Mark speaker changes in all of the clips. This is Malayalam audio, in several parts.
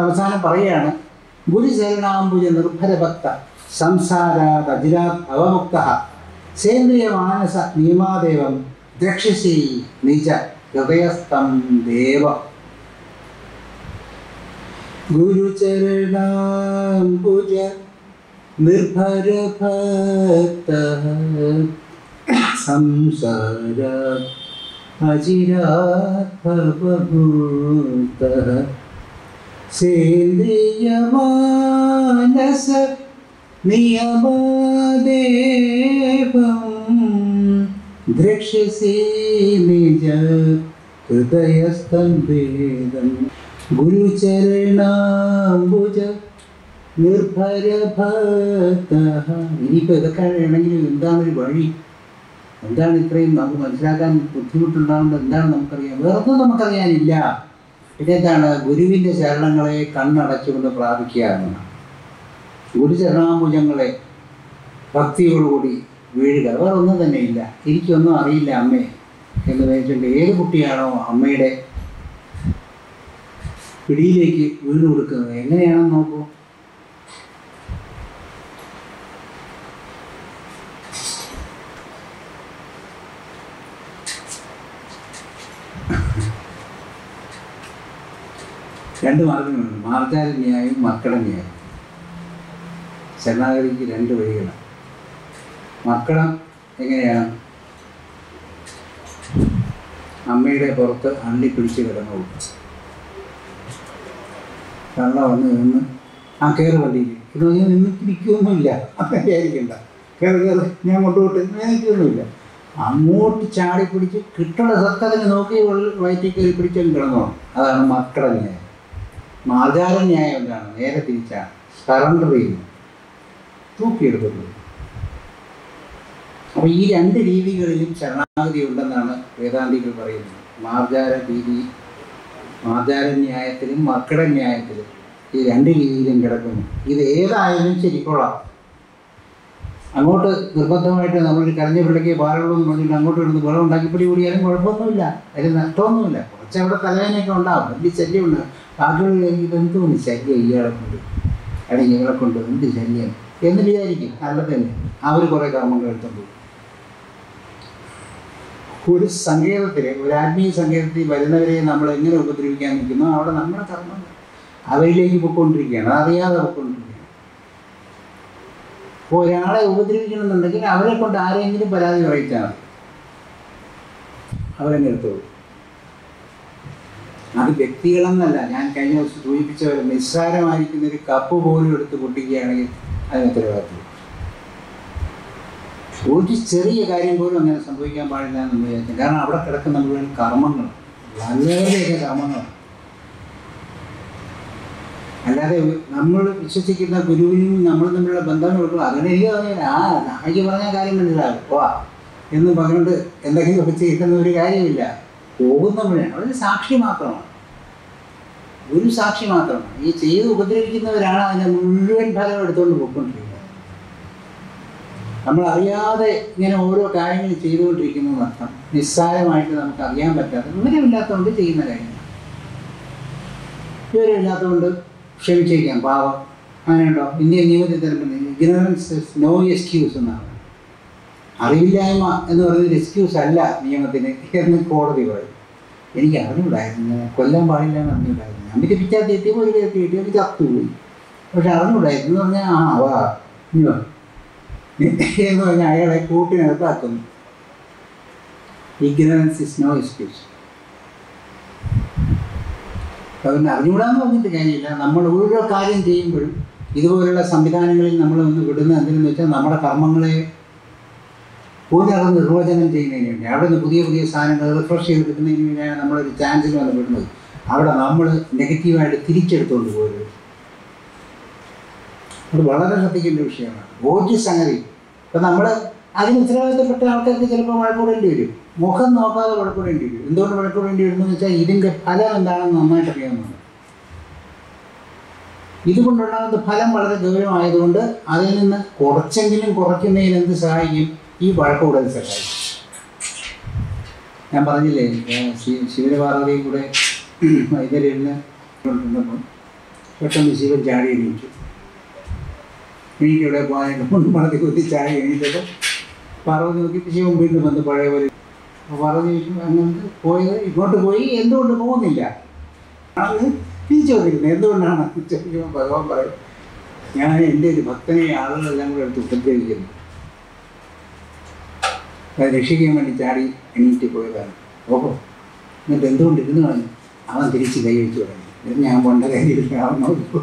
Speaker 1: അവസാനം പറയുകയാണ് ഗുരുചരണാംബുജ നിർഭരഭക്ത സംസാരാത് അജിരാത് അവമുക്ത സേന്ദ്രിയ മാനസ നിയമാദേവം ദ്രക്ഷിസി നിജ ഹൃദയസ്ഥം ദേവ. ഗുരുചരണാംബുജ നിർഭരഭക്ത സംസാര സേന്ദ്രിയമാനസ നിയമദേവം ദ്രക്ഷ്യസി നിജ ഹൃദയസ്തംഭേദം ഗുരുചരണാംബുജ നിർഭരഭക്ത ഇനിയിപ്പോൾ ഇതൊക്കെ ആണെങ്കിൽ എന്താണ് ഒരു വഴി? എന്താണ് ഇത്രയും നമുക്ക് മനസ്സിലാക്കാൻ ബുദ്ധിമുട്ടുണ്ടാകുന്നത് എന്താണ് നമുക്കറിയാം? വേറൊന്നും നമുക്കറിയാനില്ല. പിന്നെ എന്താണ് ഗുരുവിന്റെ ചരണങ്ങളെ കണ്ണടച്ചുകൊണ്ട് പ്രാപിക്കുക എന്നാണ് ഗുരുചരണാംബുജങ്ങളെ ഭക്തിയോടുകൂടി വീഴുക. വേറെ ഒന്നും തന്നെ ഇല്ല. എനിക്കൊന്നും അറിയില്ല അമ്മേ എന്ന് വെച്ചിട്ടുണ്ട് ഏത് കുട്ടിയാണോ അമ്മയുടെ പിടിയിലേക്ക് വീണ് കൊടുക്കുന്നത് എങ്ങനെയാണെന്ന് നോക്കൂ. രണ്ട് മാർഗങ്ങളുണ്ട് മാർഗാര ന്യായവും മക്കള ന്യായം ശരണാഗതിക്ക് രണ്ട് വഴികളാണ്. മക്കളം എങ്ങനെയാണ്? അമ്മയുടെ പുറത്ത് അള്ളി പിടിച്ച് കിടന്നു കള്ള വന്ന് നിന്ന് ആ കയറ് വണ്ടിയിൽ. ഞാൻ നിന്നിരിക്കുകയൊന്നുമില്ല അങ്ങനെ വിചാരിക്കണ്ട. കയറി കയറി ഞാൻ കൊണ്ടുപോട്ട് നിൽക്കുകയൊന്നുമില്ല അങ്ങോട്ട് ചാടി പിടിച്ച് കിട്ടുന്ന സത്തതിന് നോക്കി വയറ്റിൽ കയറി പിടിച്ചങ്ങ് കിടന്നോ അതാണ് മക്കളെ ന്യായം. മാർജാല ന്യായം എന്താണ് നേരെ തിരിച്ചാണ് സറണ്ടർ ചെയ്യുന്നു തൂക്കിയെടുക്കുന്നത് അപ്പോൾ ഈ രണ്ട് രീതികളിലും ശരണാഗതി ഉണ്ടെന്നാണ് വേദാന്തികൾ പറയുന്നത്. മാർജാര രീതി മാർജാര ന്യായത്തിലും മക്കട ന്യായത്തിലും ഈ രണ്ട് രീതിയിലും കിടക്കുന്നു. ഇത് ഏതായാലും ശരിക്കൊള്ളാം അങ്ങോട്ട് നിർബന്ധമായിട്ട് നമ്മൾ കരഞ്ഞ പിള്ളയ്ക്ക് പാലുള്ളൂ എന്ന് പറഞ്ഞിട്ട് അങ്ങോട്ട് ഇടുന്ന് വെള്ളം ഉണ്ടാക്കി പിടി കൂടിയാലും കുഴപ്പമൊന്നുമില്ല. അതിൽ നഷ്ടമൊന്നുമില്ല. കുറച്ച് അവിടെ തലവേനയൊക്കെ ഉണ്ടാവും. വലിയ ശല്യമുണ്ട്? ബാക്കിയുള്ള തോന്നി ശല്യം ഇയാളെ കൊണ്ട്? അല്ലെങ്കിൽ ഇയാളെ കൊണ്ട് എന്ത് ശല്യം? എന്ന് വിചാരിക്കും. നല്ലതന്നെ അവർ കുറേ കർമ്മങ്ങൾ എടുത്തുകൊണ്ട് പോകും. ഒരു സങ്കേതത്തിൽ ഒരു ആത്മീയ സങ്കേതത്തിൽ വരുന്നവരെ നമ്മൾ എങ്ങനെ ഉപദ്രവിക്കാൻ നിൽക്കുന്നു അവിടെ നമ്മുടെ കർമ്മം അവരിലേക്ക് പൊയ്ക്കൊണ്ടിരിക്കുകയാണ്. അതറിയാതെ പൊയ്ക്കൊണ്ടിരിക്കുകയാണ്. അപ്പോൾ ഒരാളെ ഉപദ്രവിക്കണമെന്നുണ്ടെങ്കിൽ അവരെ കൊണ്ട് ആരെങ്കിലും പരാതി അറിയിച്ചാൽ മതി അവരെന്നെ എടുത്തോളൂ അത് വ്യക്തികളെന്നല്ല. ഞാൻ കഴിഞ്ഞ ദിവസം സൂചിപ്പിച്ച പോലെ നിസ്സാരമായിരിക്കുന്ന ഒരു കപ്പ് പോലും എടുത്ത് പൊട്ടിക്കുകയാണെങ്കിൽ അതിന് ഉത്തരവാദിത്വം. ഒരു ചെറിയ കാര്യം പോലും അങ്ങനെ സംഭവിക്കാൻ പാടില്ല എന്ന് വിചാരിച്ചു കാരണം അവിടെ കിടക്കുന്ന മുഴുവൻ കർമ്മങ്ങൾ വളരെയധികം കർമ്മങ്ങളാണ് അല്ലാതെ നമ്മൾ വിശ്വസിക്കുന്ന ഗുരുവിനും നമ്മൾ തമ്മിലുള്ള ബന്ധം കൊടുക്കും അങ്ങനെ എനിക്ക് ആ നാളേക്ക് പറഞ്ഞ കാര്യം മനസ്സിലാകും പോവാ എന്ന് പറഞ്ഞുകൊണ്ട് എന്തെങ്കിലുമൊക്കെ ചെയ്യുന്ന ഒരു കാര്യമില്ല. പോകുന്നവരാണ് അതൊരു സാക്ഷി മാത്രമാണ്. ഒരു സാക്ഷി മാത്രമാണ്. ഈ ചെയ്ത് ഉപദ്രവിക്കുന്നവരാണ് അതിന്റെ മുഴുവൻ ഫലം എടുത്തുകൊണ്ട് പോയിക്കൊണ്ടിരിക്കുന്നത്. നമ്മൾ അറിയാതെ ഇങ്ങനെ ഓരോ കാര്യങ്ങൾ ചെയ്തുകൊണ്ടിരിക്കുന്നു എന്നർത്ഥം നിസ്സാരമായിട്ട് നമുക്ക് അറിയാൻ പറ്റാത്ത വിവരമില്ലാത്തതുകൊണ്ട് ചെയ്യുന്ന കാര്യങ്ങൾ വിവരമില്ലാത്തതുകൊണ്ട് ക്ഷമിച്ചേക്കാം പാവം. അങ്ങനെയുണ്ടോ? ഇന്ത്യൻ നിയമത്തിൽ ഇഗ്നറൻസ് നോ എക്സ്ക്യൂസ് എന്നാണ്. അറിവില്ലായ്മ എന്ന് പറയുന്നത് എക്സ്ക്യൂസ് അല്ല നിയമത്തിന് എന്ന് കോടതി പറയും. എനിക്ക് അറിഞ്ഞൂടായിരുന്നു കൊല്ലം കൊല്ലാൻ പാടില്ല എന്ന് അറിഞ്ഞൂടായിരുന്നു ഞാൻ പിന്നെ പിച്ചാത്തി എത്തിയപ്പോൾ ഒരു എത്തി കിട്ടി എനിക്ക് അത്തുപോയി പക്ഷെ അറിഞ്ഞൂടായിരുന്നു എന്ന് പറഞ്ഞാൽ ആ വാ എന്ന് പറഞ്ഞാൽ അയാളെ കൂട്ടിനകത്താക്കുന്നു. ഇഗ്നറൻസ് ഇസ് നോ എക്സ്ക്യൂസ് അതുകൊണ്ട് അറിഞ്ഞുകൂടാന്ന് പറഞ്ഞിട്ട് കാര്യമില്ല. നമ്മൾ ഓരോ കാര്യം ചെയ്യുമ്പോഴും ഇതുപോലുള്ള സംവിധാനങ്ങളിൽ നമ്മൾ ഒന്ന് വിടുന്ന എന്തിനെന്ന് വെച്ചാൽ നമ്മുടെ കർമ്മങ്ങളെ പൂർണ നിർവചനം ചെയ്യുന്നതിന് വേണ്ടി. അവിടെ നിന്ന് പുതിയ പുതിയ സാധനങ്ങൾ റിഫ്രഷ് ചെയ്തെടുക്കുന്നതിന് വേണ്ടിയാണ് നമ്മളൊരു ചാൻസിൽ വന്ന് വിടുന്നത്. അവിടെ നമ്മൾ നെഗറ്റീവായിട്ട് തിരിച്ചെടുത്തുകൊണ്ട് പോയത് അത് വളരെ ശ്രദ്ധിക്കേണ്ട വിഷയമാണ്. ഓജി സംഗതി. ഇപ്പം നമ്മൾ അതിന് ഉത്തരവാദിത്തപ്പെട്ട ആൾക്കാർക്ക് ചിലപ്പോൾ വഴക്കൂടേണ്ടി വരും. മുഖം നോക്കാതെ വഴക്കൂടേണ്ടി വരും. എന്തുകൊണ്ട് വഴക്കൂടേണ്ടി വരും എന്ന് വെച്ചാൽ ഇതിന്റെ ഫലം എന്താണെന്ന് നന്നായിട്ട് അറിയാവുന്നുണ്ട് ഇതുകൊണ്ടുണ്ടാകുന്ന ഫലം വളരെ ഗൗരവമായതുകൊണ്ട് അതിൽ നിന്ന് കുറച്ചെങ്കിലും കുറയ്ക്കുന്നതിന് എന്ത് സഹായിക്കും? ഈ വഴക്കൂടൽ സഹായിക്കും. ഞാൻ പറഞ്ഞില്ലേ ശിവനപാർവതിയും കൂടെ കൊണ്ടിരുന്നപ്പോൾ പെട്ടെന്ന് ശിവൻ ചാടി എണീറ്റു. എനിക്കിവിടെ പോകാനായിട്ട് മണത്തിൽ കുത്തി ചാടി എണീറ്റപ്പോൾ പാർവതി നോക്കിയിട്ട് ശിവൻ വീണ്ടും വന്ന് പഴയ പോലെ. ചോദിച്ചു അങ്ങനെ പോയത് ഇങ്ങോട്ട് പോയി എന്തുകൊണ്ട് പോകുന്നില്ല? അത് തിരിച്ചു വന്നിരുന്നു. എന്തുകൊണ്ടാണ് ചോദിക്കുമ്പോൾ ഭഗവാൻ പറയും ഞാൻ എന്റെ ഒരു ഭക്തനെ ആളുകളെല്ലാം കൂടെ എടുത്ത് ഉപദ്രവിക്കുന്നു. അത് രക്ഷിക്കാൻ വേണ്ടി ചാടി എണീറ്റ് പോയതാണ്. ഓഹോ. എന്നിട്ട് എന്തുകൊണ്ട് ഇരുന്ന് കളഞ്ഞു? അവൻ തിരിച്ച് കൈവച്ച് തുടങ്ങി. ഞാൻ പോണ്ട കാര്യമില്ല അവൻ നോക്കൂ.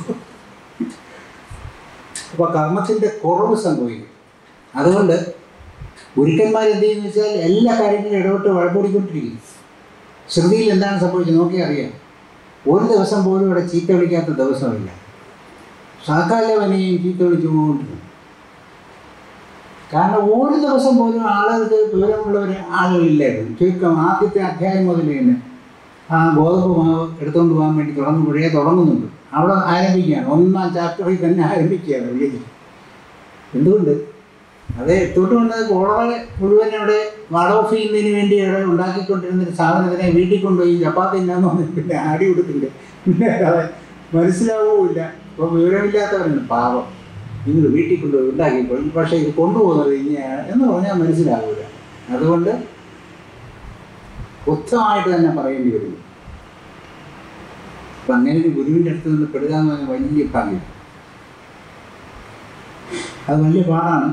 Speaker 1: അപ്പോൾ കർമ്മത്തിന്റെ കുറവ് സംഭവിക്കും. അതുകൊണ്ട് ഗുരുക്കന്മാർ എന്ത് ചെയ്യുന്നു വെച്ചാൽ എല്ലാ കാര്യത്തിലും ഇടപെട്ട് വഴപ്പൊടിക്കൊണ്ടിരിക്കുന്നു ശ്രുതിയിൽ എന്താണ് സംഭവിച്ചത് നോക്കി അറിയാം. ഒരു ദിവസം പോലും ഇവിടെ ചീത്ത വിളിക്കാത്ത ദിവസമില്ല. സാക്കാലവനെയും ചീത്ത വിളിച്ചു പോകൊണ്ടിരുന്നു കാരണം ഒരു ദിവസം പോലും ആളുകൾക്ക് വിവരമുള്ളവർ ആളുകളില്ലായിരുന്നു. ചുരുക്കം ആദ്യത്തെ അധ്യായം മുതൽ തന്നെ ആ ഗോതമ്പ് മാവ് എടുത്തുകൊണ്ട് പോകാൻ വേണ്ടി തുടങ്ങുമ്പോഴേ തുടങ്ങുന്നുണ്ട് അവിടെ ആരംഭിക്കുകയാണ്. ഒന്നാം ചാപ്റ്ററിൽ തന്നെ ആരംഭിക്കുകയാണ്. എന്തുകൊണ്ട്? അത് എത്തോട്ട് വന്നത് കോളറ മുഴുവൻ അവിടെ വാർഡ് ഓഫ് ചെയ്യുന്നതിന് വേണ്ടി അവിടെ ഉണ്ടാക്കിക്കൊണ്ടിരുന്ന ഒരു സാധനത്തിനെ വീട്ടിൽ കൊണ്ടുപോയി ചപ്പാത്തി ഇല്ലാന്ന് പറഞ്ഞിട്ട് പിന്നെ ആടി കൊടുത്തില്ല പിന്നെ അതെ മനസ്സിലാവുമില്ല ഇപ്പോൾ വിവരമില്ലാത്തവരാണ് പാവം. നിങ്ങൾ വീട്ടിൽ കൊണ്ടുപോയി ഉണ്ടാക്കിക്കോളും പക്ഷേ ഇത് കൊണ്ടുപോകുന്നത് ഇങ്ങനെയാണ് എന്ന് പറഞ്ഞാൽ മനസ്സിലാവൂല. അതുകൊണ്ട് ഉത്തമമായിട്ട് തന്നെ പറയേണ്ടി വരുന്നു അപ്പം അങ്ങനെ ഒരു ഗുരുവിന്റെ അടുത്ത് നിന്ന് പെടുക എന്ന് പറഞ്ഞാൽ വലിയ ഭാഗ്യം. അത് വലിയ പാടാണ്.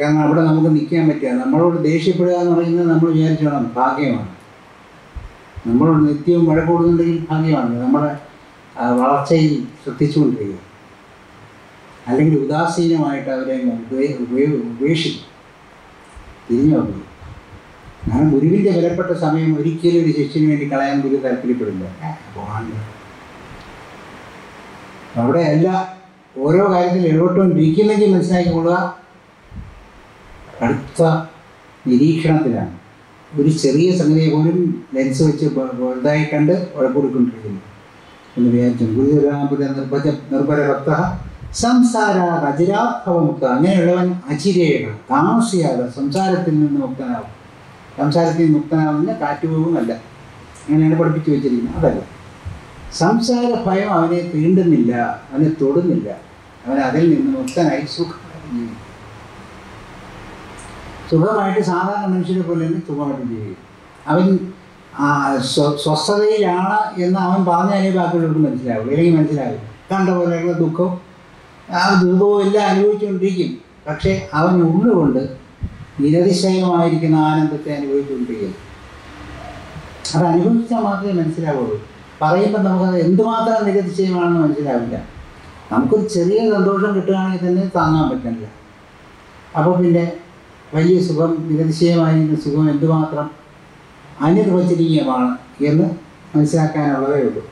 Speaker 1: കാരണം അവിടെ നമുക്ക് നിൽക്കാൻ പറ്റുക. നമ്മളോട് ദേഷ്യപ്പെടുക എന്ന് പറയുന്നത് നമ്മൾ വിചാരിച്ചു ഭാഗ്യമാണ്. നമ്മളോട് നിത്യവും മഴ കൂടുന്നുണ്ടെങ്കിൽ ഭാഗ്യമാണ്. നമ്മുടെ വളർച്ചയിൽ ശ്രദ്ധിച്ചുകൊണ്ടിരിക്കുക. അല്ലെങ്കിൽ ഉദാസീനമായിട്ട് അവരെ ഉപേക്ഷിക്കും. തിരിഞ്ഞു നോക്കുന്നു കാരണം ഗുരുവിന്റെ വിലപ്പെട്ട സമയം ഒരിക്കലും ഒരു ശിഷ്യന് വേണ്ടി കളയാൻ ഗുരു താല്പര്യപ്പെടില്ല. അല്ല അവിടെ എല്ലാ ഓരോ കാര്യത്തിൽ ഇടപെട്ടുകൊണ്ടിരിക്കുന്നെങ്കിൽ മനസ്സിലാക്കിക്കൊള്ളുക അടുത്ത നിരീക്ഷണത്തിലാണ്. ഒരു ചെറിയ സംഗതിയെ പോലും ലെൻസ് വെച്ച് വലുതായി കണ്ട് ഉഴപ്പൊടുക്കൊണ്ടിരിക്കുന്നു എന്ന് വിചാരിച്ചു ഗുരുരാമപുര നിർഭജ നിർഭര ഭക്ത സംസാര അജിരാഭവമുക്ത അങ്ങനെയുള്ളവൻ അചിരേണ താമസിയാതെ സംസാരത്തിൽ നിന്ന് മുക്തനാവും. സംസാരത്തിൽ നിന്ന് മുക്തനാവുന്ന കാറ്റുപോകുമല്ല അങ്ങനെയാണ് പഠിപ്പിച്ചു വെച്ചിരിക്കുന്നത്. അതല്ല. സംസാര ഭയം അവനെ തീണ്ടുന്നില്ല അവനെ തൊടുന്നില്ല. അവൻ അതിൽ നിന്ന് മുക്തനായി സുഖമായി ജീവിക്കും. സുഖമായിട്ട് സാധാരണ മനുഷ്യരെ പോലെ തന്നെ സുഖമായിട്ട് ജീവിക്കും. അവൻ സ്വസ്ഥതയിലാണ് എന്ന് അവൻ പറഞ്ഞാലേ ബാക്കിയുള്ളവർക്ക് മനസ്സിലാവും അല്ലെങ്കിൽ മനസ്സിലാവും കണ്ട പോലെയുള്ള ദുഃഖവും ആ ദുഃഖവും എല്ലാം അനുഭവിച്ചുകൊണ്ടിരിക്കും. പക്ഷേ അവൻ ഉള്ളുകൊണ്ട് നിരതിശയമായിരിക്കുന്ന ആനന്ദത്തെ അനുഭവിച്ചുകൊണ്ടിരിക്കും അത് അനുഭവിച്ചാൽ മാത്രമേ മനസ്സിലാവുള്ളൂ. പറയുമ്പോൾ നമുക്കത് എന്തുമാത്രം നിരതിശയമാണെന്ന് മനസ്സിലാവില്ല. നമുക്കൊരു ചെറിയ സന്തോഷം കിട്ടുകയാണെങ്കിൽ തന്നെ താങ്ങാൻ പറ്റില്ല അപ്പോൾ പിന്നെ വലിയ സുഖം നിരതിശയമായിരുന്ന സുഖം എന്തുമാത്രം അനിർവചനീയമാണ് എന്ന് മനസ്സിലാക്കാനുള്ളതേ ഉള്ളൂ.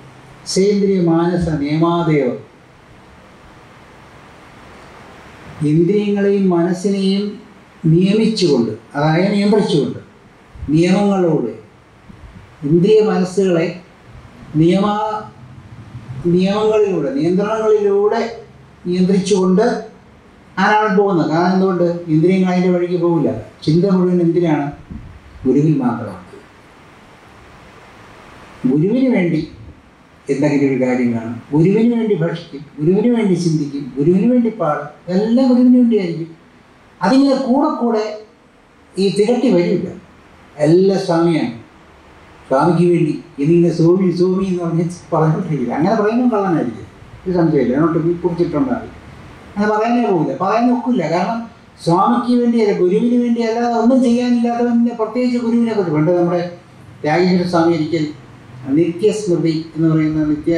Speaker 1: സേന്ദ്രിയ മാനസ നിയമാദേവം. ഇന്ദ്രിയങ്ങളെയും മനസ്സിനെയും നിയമിച്ചുകൊണ്ട് അതായത് നിയന്ത്രിച്ചുകൊണ്ട് നിയമങ്ങളോട് ഇന്ദ്രിയ മനസ്സുകളെ നിയമ നിയമങ്ങളിലൂടെ നിയന്ത്രണങ്ങളിലൂടെ നിയന്ത്രിച്ചുകൊണ്ട് ആരാണ് പോകുന്നത്? കാരണം എന്തുകൊണ്ട്? ഇന്ദ്രിയങ്ങൾ അതിന്റെ വഴിക്ക് പോകില്ല ചിന്ത മുഴുവൻ എന്തിനാണ്? ഗുരുവിൽ മാത്രമാണ്. ഗുരുവിന് വേണ്ടി എന്തെങ്കിലും ഒരു കാര്യം കാണും. ഗുരുവിന് വേണ്ടി ഭക്ഷിക്കും. ഗുരുവിന് വേണ്ടി ചിന്തിക്കും. ഗുരുവിന് വേണ്ടി പാടും. എല്ലാം ഗുരുവിന് വേണ്ടിയായിരിക്കും. അതിങ്ങനെ കൂടെ കൂടെ ഈ തിരട്ടി വരില്ല. എല്ലാം സ്വാമിയാണ്. സ്വാമിക്ക് വേണ്ടി ഇതിങ്ങനെ സോമി സോമി എന്ന് പറഞ്ഞ് പറഞ്ഞുകൊണ്ടിരിക്കില്ല അങ്ങനെ പറയുന്നത് കള്ളനായിരിക്കും. ഒരു സംശയമില്ല. എന്നോട്ട് കുറിച്ചിട്ടുണ്ടാവില്ല. അങ്ങനെ പറയാനേ പോകില്ല പറയാൻ ഒക്കില്ല. കാരണം സ്വാമിക്ക് വേണ്ടിയല്ല ഗുരുവിന് വേണ്ടി അല്ലാതെ ഒന്നും ചെയ്യാനില്ലാത്തവന്റെ പ്രത്യേകിച്ച് ഗുരുവിനെ കുറിച്ച് പണ്ട് നമ്മുടെ ത്യാഗീശ്വര സ്വാമി ഒരിക്കൽ നിത്യസ്മൃതി എന്ന് പറയുന്ന നിത്യ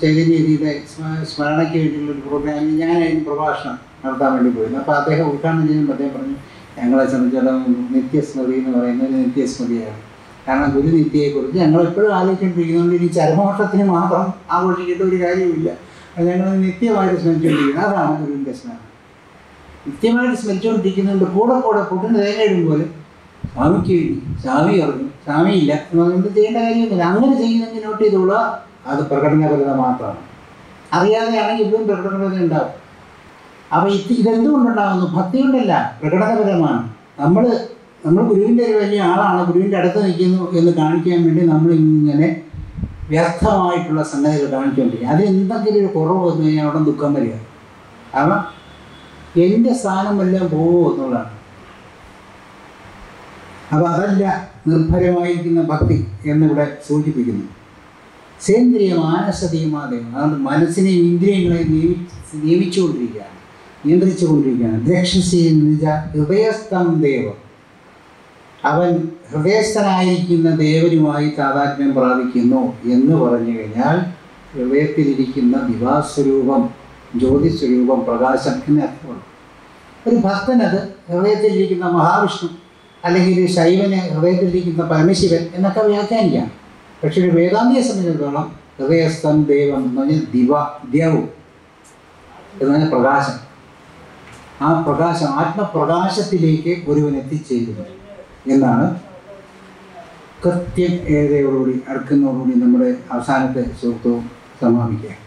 Speaker 1: ചൈതന്യതിയുടെ സ്മ- സ്മരണയ്ക്ക് വേണ്ടിയുള്ള ഒരു പ്രോഗ്രാമിൽ ഞാൻ അതിന് പ്രഭാഷണം നടത്താൻ വേണ്ടി പോയിരുന്നു അപ്പോൾ അദ്ദേഹം ഉദ്ഘാടനം ചെയ്യുമ്പോൾ അദ്ദേഹം പറഞ്ഞു ഞങ്ങളെ സംബന്ധിച്ചിടത്തോളം നിത്യസ്മൃതി എന്ന് പറയുന്നത് നിത്യസ്മൃതിയാണ്. കാരണം ഗുരു നിത്യയെക്കുറിച്ച് ഞങ്ങളെപ്പോഴും ആലോചിച്ചുകൊണ്ടിരിക്കുന്നുണ്ട്. ഇനി ചരമോഷത്തിന് മാത്രം ആഘോഷിക്കേണ്ട ഒരു കാര്യവുമില്ല. അത് ഞങ്ങൾ നിത്യമായിട്ട് സ്മരിച്ചുകൊണ്ടിരിക്കുന്നത് അതാണ് ഗുരുവിന്റെ സ്മരണം നിത്യമായിട്ട് സ്മരിച്ചുകൊണ്ടിരിക്കുന്നുണ്ട് കൂടെ കൂടെ പൊട്ടിന് തേങ്ങയിടും പോലെ സ്വാമിക്ക് വേണ്ടി. സ്വാമി പറഞ്ഞു സ്വാമി ഇല്ല എന്ന് പറഞ്ഞുകൊണ്ട് ചെയ്യേണ്ട കാര്യമൊന്നുമില്ല. അങ്ങനെ ചെയ്യുന്നെങ്കിൽ നോട്ട് ചെയ്തോളുക അത് പ്രകടനപരത മാത്രമാണ്. അറിയാതെയാണെങ്കിൽ ഇപ്പോഴും പ്രകടനപരത ഉണ്ടാവും. അപ്പോൾ ഇത് ഇതെന്തുകൊണ്ടുണ്ടാകുന്നു ഭക്തി കൊണ്ടല്ല പ്രകടനപരമാണ്. നമ്മൾ നമ്മൾ ഗുരുവിന്റെ ഒരു വലിയ ആളാണ്. ഗുരുവിന്റെ അടുത്ത് നിൽക്കുന്നു എന്ന് കാണിക്കാൻ വേണ്ടി നമ്മൾ ഇങ്ങനെ വ്യർത്ഥമായിട്ടുള്ള സംഗതികൾ കാണിച്ചുകൊണ്ടിരിക്കുക അത് എന്തെങ്കിലും ഒരു കുറവ് വന്നു കഴിഞ്ഞാൽ അവിടെ ദുഃഖം വരിക. കാരണം എന്റെ സ്ഥാനം എല്ലാം പോകുമോ എന്നുള്ളതാണ്. അപ്പം അതല്ല നിർഭരമായിരിക്കുന്ന ഭക്തി എന്നിവിടെ സൂചിപ്പിക്കുന്നു. സേന്ദ്രിയ മാനസതീയമാതയും അതുകൊണ്ട് മനസ്സിനെയും ഇന്ദ്രിയങ്ങളെയും നിയമി നിയമിച്ചുകൊണ്ടിരിക്കുകയാണ്. നിയന്ത്രിച്ചുകൊണ്ടിരിക്കുകയാണ്. ദക്ഷസീൻ നിജ ഹൃദയസ്ഥം ദേവം. അവൻ ഹൃദയസ്ഥനായിരിക്കുന്ന ദേവനുമായി താതാത്മ്യം പ്രാപിക്കുന്നു എന്ന് പറഞ്ഞു കഴിഞ്ഞാൽ ഹൃദയത്തിലിരിക്കുന്ന ദിവാസ്വരൂപം ജ്യോതിസ്വരൂപം പ്രകാശം എന്ന അർത്ഥമാണ് ഒരു ഭക്തനത് ഹൃദയത്തിലിരിക്കുന്ന മഹാവിഷ്ണു അല്ലെങ്കിൽ ശൈവന് ഹൃദയത്തിലിരിക്കുന്ന പരമശിവൻ എന്നൊക്കെ വ്യാഖ്യാനിക്കാം. പക്ഷെ ഒരു വേദാന്തിയെ സംബന്ധിച്ചിടത്തോളം ഹൃദയസ്ഥം ദൈവം എന്ന് പറഞ്ഞാൽ ദിവ ദ്യവും എന്ന് പറഞ്ഞാൽ പ്രകാശം. ആ പ്രകാശം ആത്മപ്രകാശത്തിലേക്ക് ഒരുവൻ എത്തിച്ചേരുന്നു. എന്നാണ് കൃത്യം ഏതയോടുകൂടി അടുക്കുന്നതോടുകൂടി നമ്മുടെ അവസാനത്തെ സുഹൃത്തവും സമാപിക്കുക.